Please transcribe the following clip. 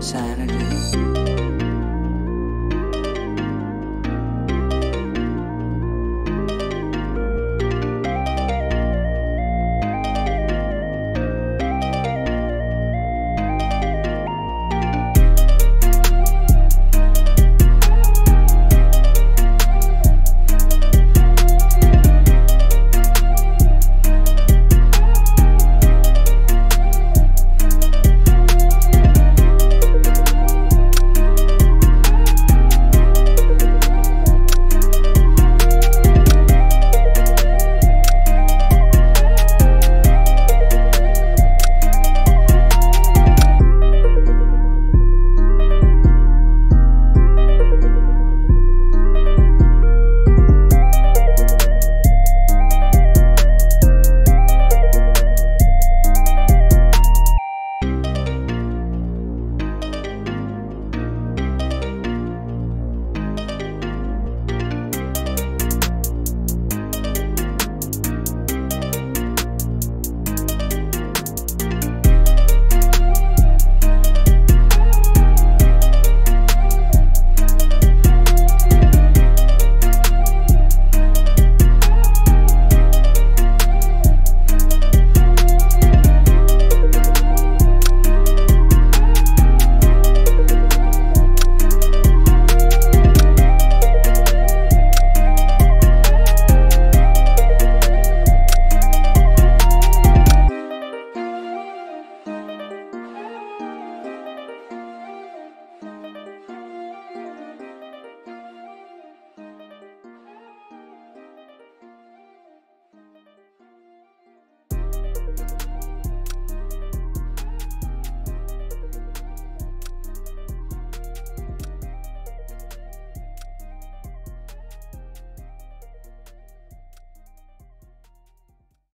Saturday.